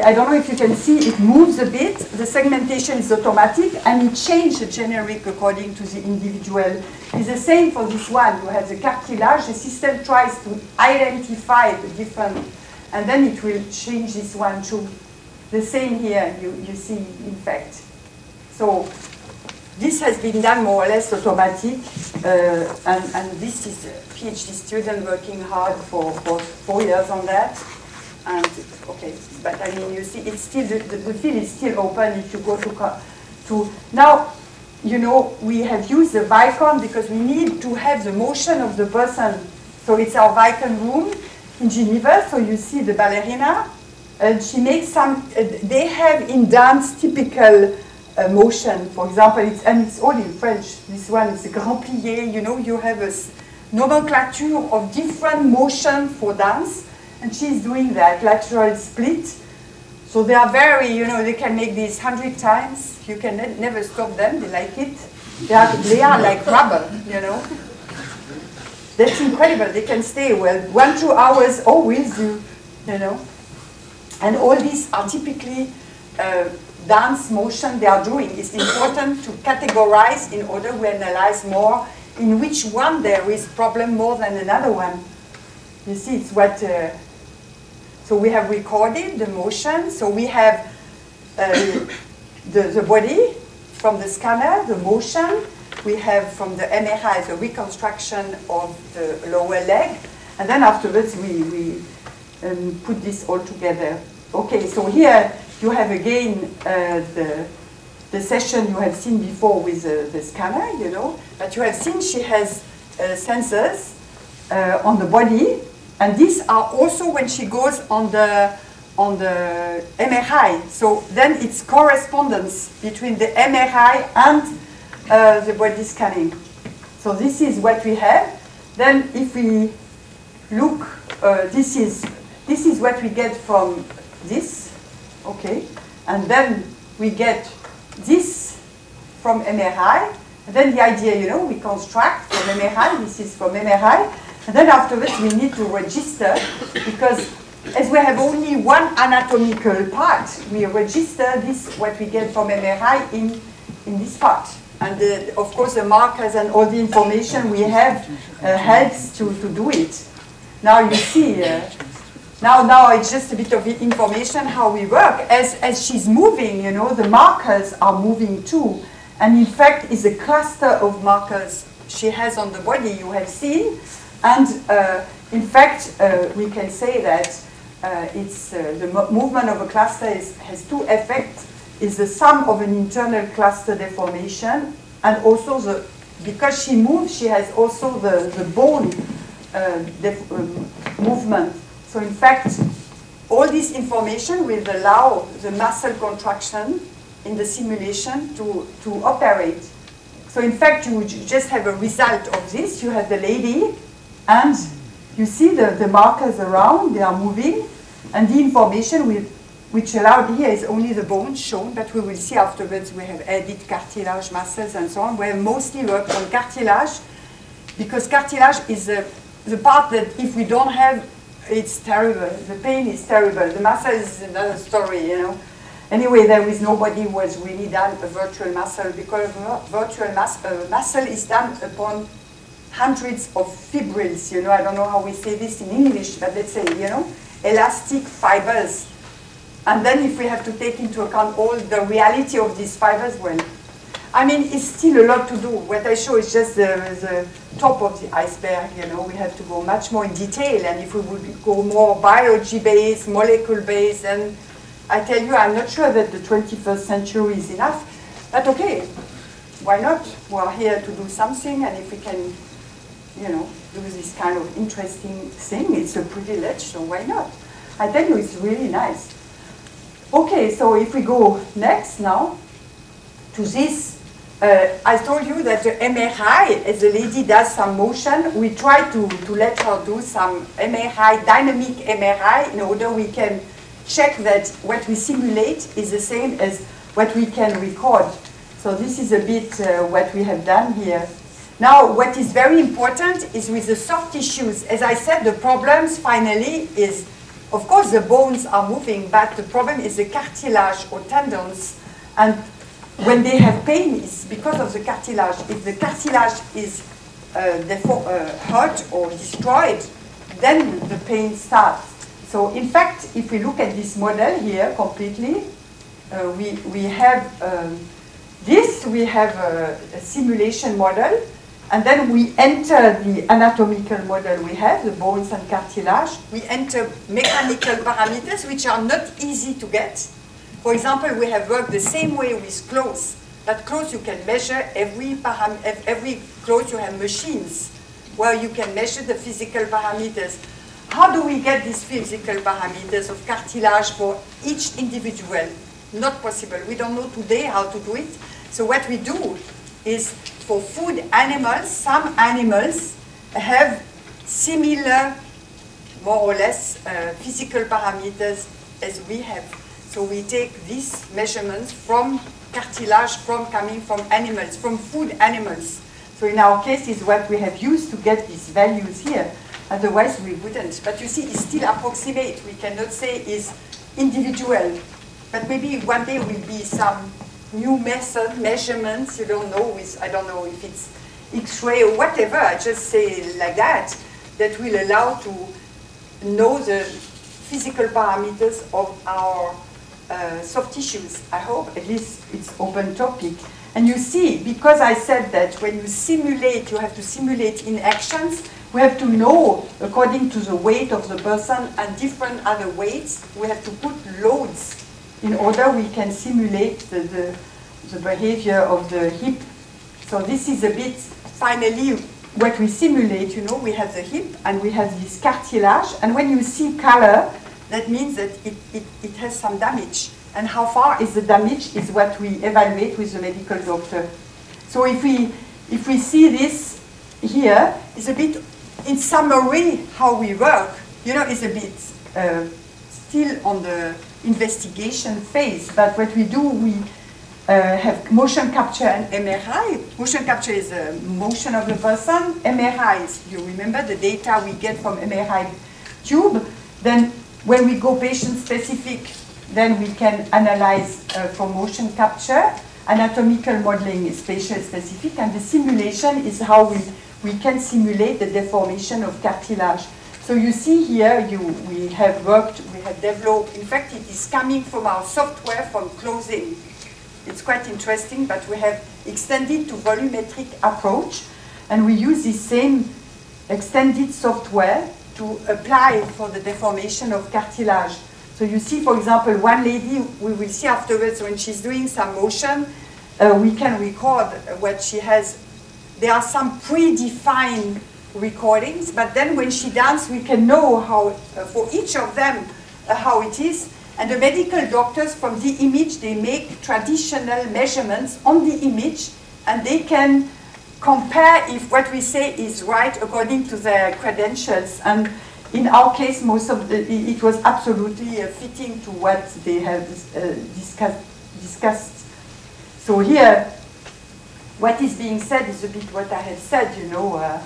I don't know if you can see, it moves a bit, the segmentation is automatic, and it changes the generic according to the individual. It's the same for this one. You have the cartilage, the system tries to identify the different, and then it will change this one too. The same here, you, you see, in fact. So this has been done more or less automatic, uh, and, and this is a PhD student working hard for, for four years on that. And okay, but I mean, you see, it's still the, the, field is still open if you go to to now. You know, we have used the Vicon because we need to have the motion of the person. So it's our Vicon room in Geneva. So you see the ballerina, and she makes some. Uh, they have in dance typical uh, motion. For example, it's and it's all in French. This one is grand plié. You know, you have a nomenclature of different motion for dance and she's doing that lateral split. So they are very, you know, they can make this hundred times. You can ne never stop them. They like it. They are, they are like rubber, you know. That's incredible. They can stay well one two hours always, you, you know. And all these are typically uh, dance motion they are doing. It's important to categorize in order to analyze more in which one there is problem more than another one. You see, it's what uh, so we have recorded the motion. So we have uh, the, the body from the scanner, the motion. We have from the MRI the reconstruction of the lower leg. And then afterwards we, we um, put this all together. Okay, so here you have again uh, the, the session you have seen before with uh, the scanner, you know. But you have seen she has uh, sensors uh, on the body and these are also when she goes on the on the MRI. So then it's correspondence between the MRI and uh, the body scanning. So this is what we have. Then if we look, uh, this is this is what we get from this, okay, and then we get this from MRI. And then the idea, you know, we construct from MRI. This is from MRI, and then afterwards we need to register because as we have only one anatomical part, we register this, what we get from MRI in, in this part. And the, of course the markers and all the information we have uh, helps to, to do it. Now you see, uh, now, now it's just a bit of information how we work. As, as she's moving, you know, the markers are moving too. And in fact, it's a cluster of markers she has on the body you have seen. And uh, in fact, uh, we can say that uh, it's the mo movement of a cluster is, has two effects. Is the sum of an internal cluster deformation and also the because she moves, she has also the, the bone um, movement. So in fact, all this information will allow the muscle contraction in the simulation to, to operate. So in fact, you just have a result of this. You have the lady and you see the, the markers around, they are moving, and the information which allowed here is only the bones shown, but we will see afterwards we have added cartilage, muscles, and so on. We have mostly worked on cartilage because cartilage is the, the part that if we don't have, it's terrible. The pain is terrible. The muscle is another story, you know. Anyway, there is nobody who has really done a virtual muscle because virtual mus uh, muscle is done upon hundreds of fibrils. You know, I don't know how we say this in English, but let's say, you know, elastic fibers and then if we have to take into account all the reality of these fibers, well, I mean, it's still a lot to do. What I show is just the, the top of the iceberg, you know. We have to go much more in detail, and if we would go more biology-based, molecule-based, and I tell you, I'm not sure that the 21st century is enough, but okay, why not? We are here to do something, and if we can, you know, do this kind of interesting thing, it's a privilege, so why not? I tell you, it's really nice. Okay, so if we go next now to this, uh, I told you that the MRI, as the lady does some motion, we try to, to let her do some MRI, dynamic MRI, in order we can check that what we simulate is the same as what we can record. So this is a bit uh, what we have done here. Now, what is very important is with the soft tissues. As I said, the problems finally is of course, the bones are moving, but the problem is the cartilage or tendons. And when they have pain, it's because of the cartilage. If the cartilage is uh, therefore, uh, hurt or destroyed, then the pain starts. So in fact, if we look at this model here completely, uh, we, we have um, this, we have a, a simulation model and then we enter the anatomical model we have, the bones and cartilage. We enter mechanical parameters, which are not easy to get. For example, we have worked the same way with clothes. But clothes you can measure every, every clothes you have machines where you can measure the physical parameters. How do we get these physical parameters of cartilage for each individual? Not possible. We don't know today how to do it. So what we do is for food animals, some animals have similar, more or less, uh, physical parameters as we have. So we take these measurements from cartilage from coming from animals, from food animals. So in our case is what we have used to get these values here. Otherwise we wouldn't. But you see, it's still approximate. We cannot say it's individual. But maybe one day will be some new method, measurements, you don't know, with, I don't know if it's X-ray or whatever, I just say like that, that will allow to know the physical parameters of our uh, soft tissues. I hope at least it's open topic. And you see, because I said that when you simulate, you have to simulate in actions, we have to know, according to the weight of the person and different other weights, we have to put loads in order we can simulate the, the, the behavior of the hip. So this is a bit, finally, what we simulate, you know, we have the hip and we have this cartilage, and when you see color, that means that it, it, it has some damage. And how far is the damage is what we evaluate with the medical doctor. So if we, if we see this here, it's a bit, in summary, how we work, you know, it's a bit uh, still on the investigation phase, but what we do, we uh, have motion capture and MRI. Motion capture is a motion of the person. MRI is, you remember, the data we get from MRI tube. Then when we go patient specific, then we can analyze uh, for motion capture. Anatomical modeling is patient specific, and the simulation is how we, we can simulate the deformation of cartilage. So you see here, you, we have worked, we have developed, in fact it is coming from our software from closing. It's quite interesting, but we have extended to volumetric approach, and we use the same extended software to apply for the deformation of cartilage. So you see, for example, one lady, we will see afterwards when she's doing some motion, uh, we can record what she has. There are some predefined recordings, but then when she dances, we can know how, uh, for each of them, uh, how it is. And the medical doctors from the image, they make traditional measurements on the image, and they can compare if what we say is right according to their credentials. And in our case, most of the, it was absolutely uh, fitting to what they have uh, discussed, discussed. So here, what is being said is a bit what I have said, you know.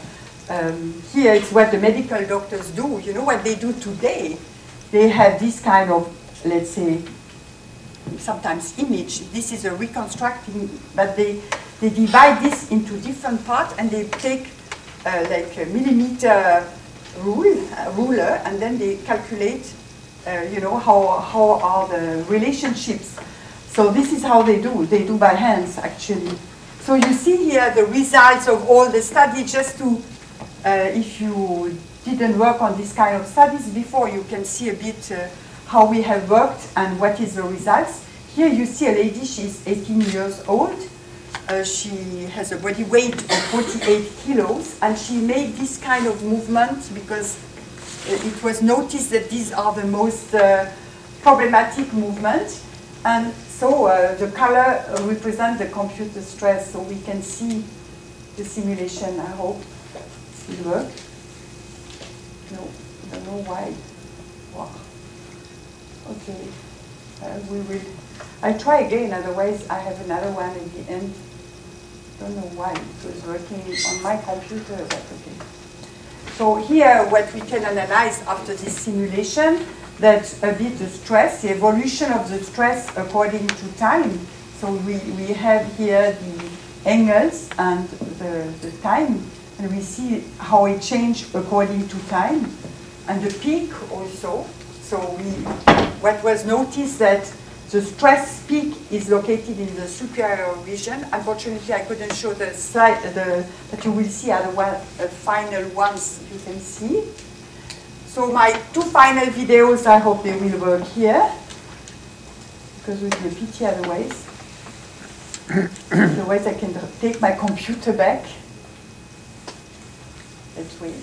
Um, here it's what the medical doctors do. You know what they do today? They have this kind of, let's say, sometimes image. This is a reconstructing, but they, they divide this into different parts and they take uh, like a millimeter rule, uh, ruler, and then they calculate, uh, you know, how, how are the relationships. So this is how they do. They do by hands, actually. So you see here the results of all the study just to, if you didn't work on this kind of studies before, you can see a bit uh, how we have worked and what is the results. Here you see a lady, she's 18 years old. Uh, she has a body weight of 48 kilos, and she made this kind of movement because uh, it was noticed that these are the most uh, problematic movements. And so uh, the color represents the computer stress, so we can see the simulation, I hope. It work. No, I don't know why. Wow. Okay, uh, we will. I try again, otherwise I have another one at the end. Don't know why it was working on my computer, but okay. So here, what we can analyze after this simulation, that's a bit the stress, the evolution of the stress according to time. So we, we have here the angles and the, the time, and we see how it changed according to time, and the peak also. So we, what was noticed that the stress peak is located in the superior region. Unfortunately, I couldn't show the slide, the, but you will see other one, uh, final ones you can see. So my two final videos, I hope they will work here, because be a pity otherwise. otherwise, I can take my computer back. Let's wait.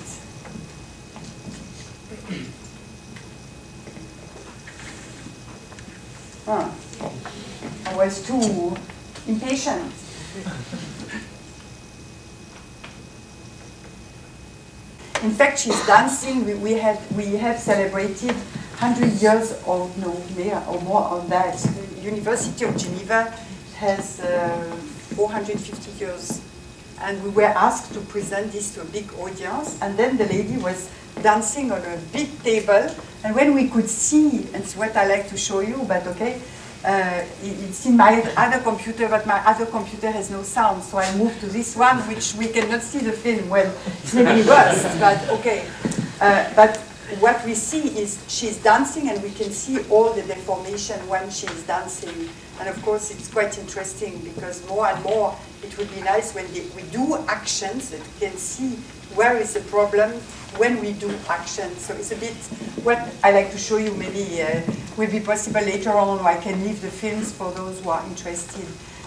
Huh. I was too impatient. In fact, she's dancing. We, we, have, we have celebrated 100 years or no, or more on that. The University of Geneva has uh, 450 years. And we were asked to present this to a big audience. And then the lady was dancing on a big table. And when we could see, and it's what I like to show you, but okay, uh, it's in my other computer, but my other computer has no sound, so I moved to this one, which we cannot see the film. Well, it's maybe worse, but okay. Uh, but what we see is she's dancing, and we can see all the deformation when she's dancing. And of course, it's quite interesting because more and more it would be nice when we do actions that we can see where is the problem when we do action. So it's a bit what I like to show you maybe uh, will be possible later on I can leave the films for those who are interested.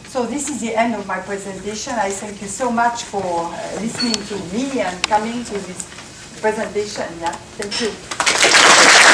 So this is the end of my presentation. I thank you so much for uh, listening to me and coming to this presentation. Yeah, thank you.